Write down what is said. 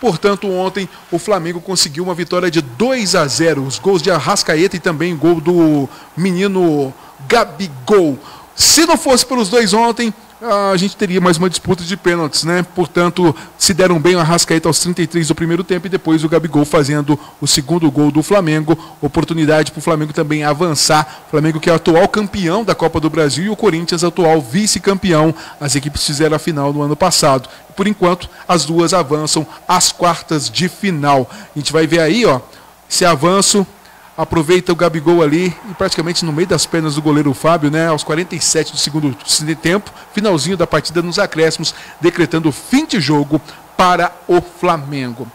Portanto, ontem o Flamengo conseguiu uma vitória de 2 a 0. Os gols de Arrascaeta e também gol do menino Gabigol. Se não fosse pelos dois ontem, a gente teria mais uma disputa de pênaltis, né? Portanto, se deram bem o Arrascaeta aos 33 do primeiro tempo e depois o Gabigol fazendo o segundo gol do Flamengo. Oportunidade para o Flamengo também avançar. O Flamengo que é o atual campeão da Copa do Brasil e o Corinthians atual vice-campeão. As equipes fizeram a final no ano passado. Por enquanto, as duas avançam às quartas de final. A gente vai ver aí, ó, esse avanço aproveita o Gabigol ali e praticamente no meio das pernas do goleiro Fábio, né, aos 47 do segundo tempo, finalzinho da partida nos acréscimos, decretando fim de jogo para o Flamengo.